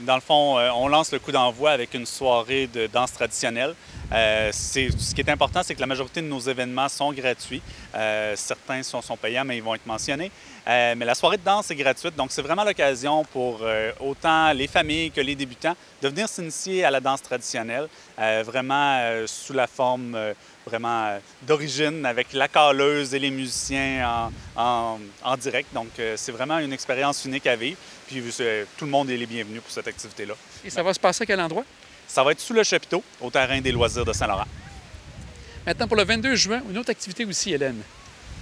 dans le fond, euh, on lance le coup d'envoi avec une soirée de danse traditionnelle. Euh, ce qui est important, c'est que la majorité de nos événements sont gratuits. Euh, certains sont, payants, mais ils vont être mentionnés. Euh, mais la soirée de danse est gratuite, donc c'est vraiment l'occasion pour autant les familles que les débutants de venir s'initier à la danse traditionnelle, vraiment sous la forme vraiment d'origine, avec la caleuse et les musiciens en, en- direct. Donc c'est vraiment une expérience unique à vivre. Puis tout le monde est les bienvenus pour cette activité-là. Et ça va se passer à quel endroit? Ça va être sous le chapiteau, au terrain des loisirs de Saint-Laurent. Maintenant, pour le 22 juin, une autre activité aussi, Hélène.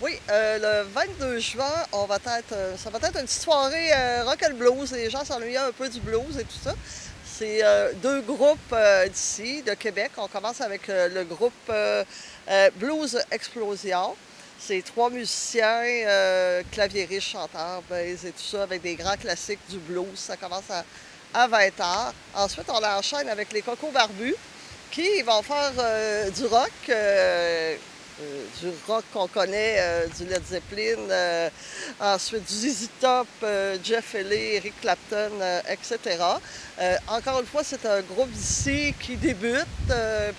Oui, euh, le 22 juin, on va être, euh, ça va être une petite soirée euh, rock and blues. Les gens s'ennuyaient un peu du blues et tout ça. C'est euh, deux groupes euh, d'ici, de Québec. On commence avec euh, le groupe euh, euh, Blues Explosion. C'est trois musiciens, euh, claviéristes, chanteurs, bass et tout ça, avec des grands classiques du blues. Ça commence à, à 20 h. Ensuite, on enchaîne avec les Cocos Barbus, qui vont faire euh, du rock. euh, euh, du rock qu'on connaît, du Led Zeppelin, ensuite du ZZ Top, Jeff Haley, Eric Clapton, etc. Encore une fois, c'est un groupe d'ici qui débute,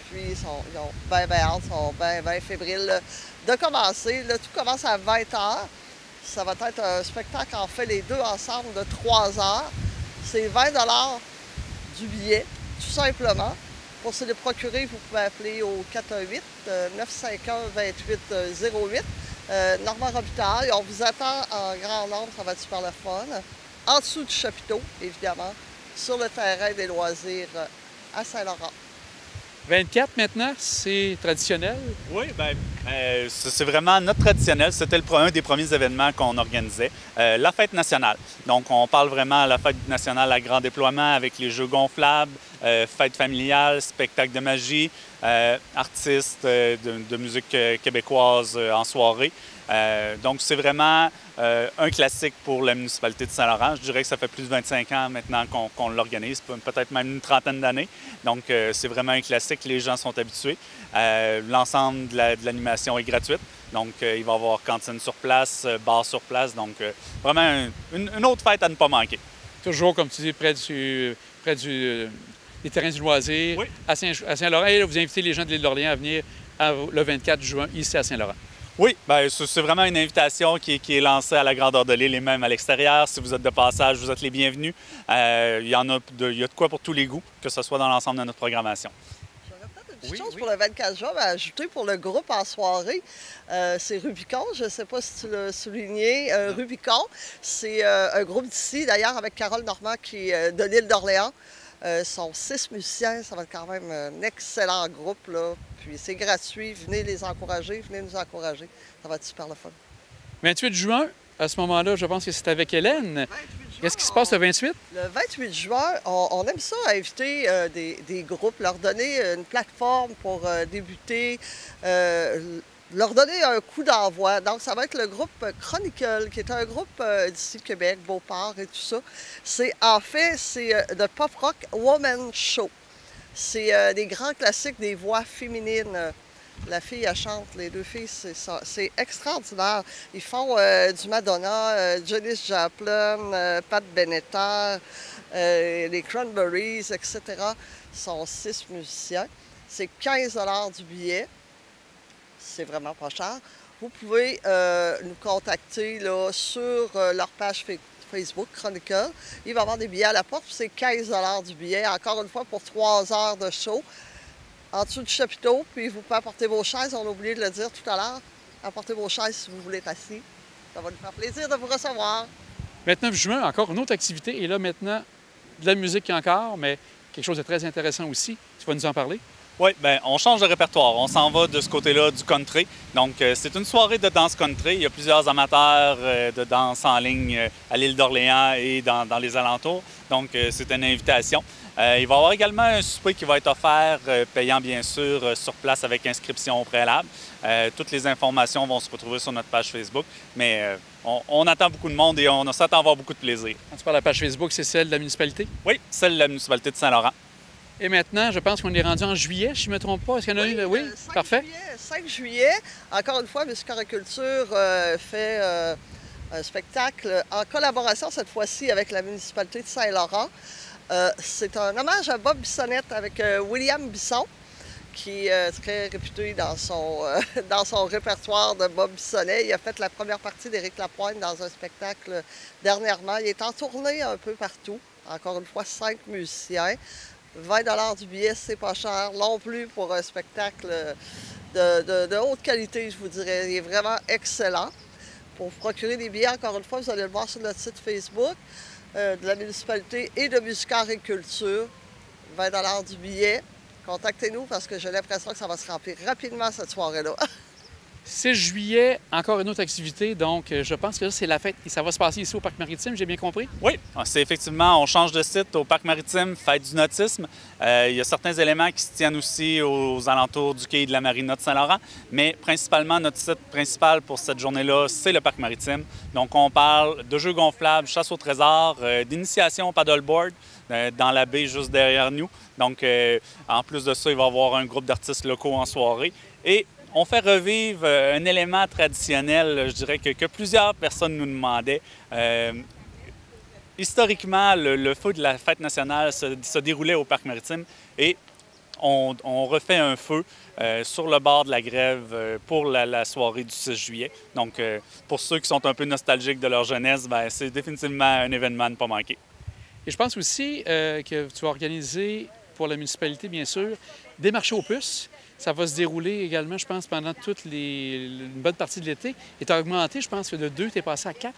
puis ils, sont, ils ont bien, bien hâte, ils sont bien, bien fébriles de commencer. Là, tout commence à 20 h. Ça va être un spectacle, en fait, les deux ensemble de 3 heures. C'est 20 du billet, tout simplement. Pour se les procurer, vous pouvez appeler au 418-951-2808. Euh, Normand Robitaille, on vous attend en grand nombre, ça va être super le fun. En dessous du chapiteau, évidemment, sur le terrain des loisirs euh, à Saint-Laurent. 24 maintenant, c'est traditionnel? Oui, bien, c'est c'est vraiment notre traditionnel. C'était un des premiers événements qu'on organisait. Euh, la fête nationale. Donc, on parle vraiment de la fête nationale à grand déploiement avec les jeux gonflables, euh, fête familiale, spectacle de magie, euh, artistes euh, de, musique euh, québécoise euh, en soirée. Euh, donc, c'est vraiment euh, un classique pour la municipalité de Saint-Laurent. Je dirais que ça fait plus de 25 ans maintenant qu'on l'organise, pe- peut-être même une trentaine d'années. Donc, euh, c'est vraiment un classique, les gens sont habitués. L'ensemble de la- de l'animation est gratuite. Donc, euh, il va y avoir cantine sur place, euh, bar sur place. Donc, euh, vraiment un- une, une autre fête à ne pas manquer. Toujours, comme tu dis, près du, près du, des terrains du loisir, Oui. à Saint- à Saint-Laurent. Et là, vous invitez les gens de l'île d'Orléans à venir à- le 24 juin ici à Saint-Laurent. Oui, ben, c'est vraiment une invitation qui, est- qui est lancée à la grandeur de l'île et même à l'extérieur. Si vous êtes de passage, vous êtes les bienvenus. Euh, il, y en a de, il y a de quoi pour tous les goûts, que ce soit dans l'ensemble de notre programmation. J'aurais peut-être une petite Oui, chose oui. pour le 24 juin à ajouter pour le groupe en soirée. Euh, c'est Rubicon, je ne sais pas si tu l'as souligné. Euh, Rubicon, c'est euh, un groupe d'ici, d'ailleurs, avec Carole Normand qui est euh, de l'île d'Orléans. Euh, sont six musiciens, ça va être quand même un excellent groupe. Là. Puis c'est gratuit, venez les encourager, venez nous encourager. Ça va être super le fun. 28 juin, à ce moment-là, je pense que c'est avec Hélène. Qu'est-ce qui se passe le 28? Le 28 juin, on, on aime ça, inviter euh, des, des groupes, leur donner une plateforme pour euh, débuter, euh, leur donner un coup d'envoi. Donc, ça va être le groupe Chronicle, qui est un groupe euh, d'ici Québec, Beauport et tout ça. C'est en fait, c'est euh, pop rock woman show. C'est euh, des grands classiques des voix féminines. La fille, elle chante, les deux filles, c'est extraordinaire. Ils font euh, du Madonna, euh, Janis Joplin, Pat Benatar, les Cranberries, etc. Ils sont six musiciens. C'est 15 du billet. C'est vraiment pas cher. Vous pouvez euh, nous contacter là, sur euh, leur page Fa- Facebook, Chronicle. Il va y avoir des billets à la porte, c'est 15 du billet, encore une fois, pour trois heures de show en dessous du chapiteau, puis vous pouvez apporter vos chaises. On a oublié de le dire tout à l'heure. Apportez vos chaises si vous voulez être assis. Ça va nous faire plaisir de vous recevoir. 29 juin, encore une autre activité. Et là, maintenant, de la musique encore, mais quelque chose de très intéressant aussi. Tu vas nous en parler? Oui, ben on change de répertoire. On s'en va de ce côté-là du country. Donc, euh, c'est une soirée de danse country. Il y a plusieurs amateurs euh, de danse en ligne euh, à l'île d'Orléans et dans, dans les alentours. Donc, c'est une invitation. Il va y avoir également un souper qui va être offert, payant bien sûr, sur place avec inscription au préalable. Toutes les informations vont se retrouver sur notre page Facebook. Mais on, on attend beaucoup de monde et on s'attend à avoir beaucoup de plaisir. Quand tu parles de la page Facebook, c'est celle de la municipalité? Oui, celle de la municipalité de Saint-Laurent. Et maintenant, je pense qu'on est rendu en juillet, si je ne me trompe pas. Est-ce qu'il y en a une? Oui, le 5 parfait. Juillet, 5 juillet, encore une fois, Muscariculture euh, fait euh, un spectacle en collaboration cette fois-ci avec la municipalité de Saint-Laurent. Euh, c'est un hommage à Bob Bissonnette avec euh, William Bisson, qui est très réputé dans son, dans son répertoire de Bob Bissonnet. Il a fait la première partie d'Éric Lapointe dans un spectacle dernièrement. Il est en tournée un peu partout. Encore une fois, cinq musiciens. 20 du billet, c'est pas cher non plus pour un spectacle de, haute qualité, je vous dirais. Il est vraiment excellent. Pour vous procurer des billets, encore une fois, vous allez le voir sur notre site Facebook euh, de la municipalité et de Musicard et Culture. 20 du billet. Contactez-nous parce que j'ai l'impression que ça va se remplir rapidement cette soirée-là. 6 juillet, encore une autre activité. Donc, euh, je pense que c'est la fête et ça va se passer ici au Parc maritime, j'ai bien compris? Oui, ah, c'est effectivement, on change de site au Parc maritime, fête du nautisme. Euh, il y a certains éléments qui se tiennent aussi aux, alentours du quai de la marina Saint-Laurent, mais principalement, notre site principal pour cette journée-là, c'est le Parc maritime. Donc, on parle de jeux gonflables, chasse au trésor, euh, d'initiation au paddleboard dans la baie juste derrière nous. Donc, en plus de ça, il va y avoir un groupe d'artistes locaux en soirée. Et on fait revivre euh, un élément traditionnel, je dirais, que, plusieurs personnes nous demandaient. Euh, historiquement, le, feu de la fête nationale se, déroulait au parc maritime et on, refait un feu euh, sur le bord de la grève pour la, soirée du 6 juillet. Donc, pour ceux qui sont un peu nostalgiques de leur jeunesse, ben, c'est définitivement un événement à ne pas manquer. Et je pense aussi que tu vas organiser pour la municipalité, bien sûr, des marchés aux puces. Ça va se dérouler également, je pense, pendant toute les, une bonne partie de l'été. Et tu as augmenté, je pense que de 2, tu es passé à 4.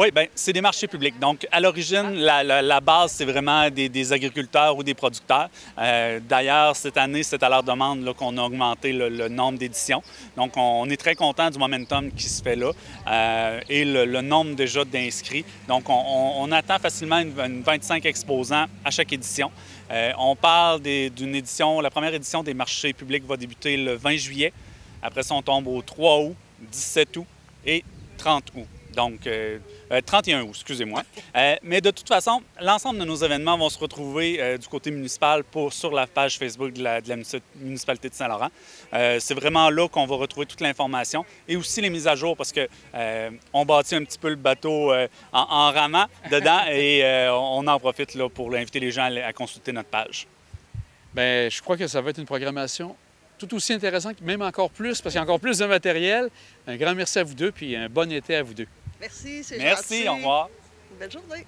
Oui, bien, c'est des marchés publics. Donc, à l'origine, la, base, c'est vraiment des, agriculteurs ou des producteurs. Euh, d'ailleurs, cette année, c'est à leur demande qu'on a augmenté le, nombre d'éditions. Donc, on, est très content du momentum qui se fait là euh, et le, nombre déjà d'inscrits. Donc, on, attend facilement une, 25 exposants à chaque édition. Euh, on parle d'une édition, la première édition des marchés publics va débuter le 20 juillet. Après ça, on tombe au 3 août, 17 août et 30 août. Donc, 31 euh, août, excusez-moi. Euh, mais de toute façon, l'ensemble de nos événements vont se retrouver euh, du côté municipal pour, sur la page Facebook de la, municipalité de Saint-Laurent. c'est vraiment là qu'on va retrouver toute l'information et aussi les mises à jour parce que on bâtit un petit peu le bateau en, en, ramant dedans et on en profite là, pour inviter les gens à, consulter notre page. Bien, je crois que ça va être une programmation tout aussi intéressante, même encore plus, parce qu'il y a encore plus de matériel. Un grand merci à vous deux, puis un bon été à vous deux. Merci, c'est Merci, au revoir. Belle journée.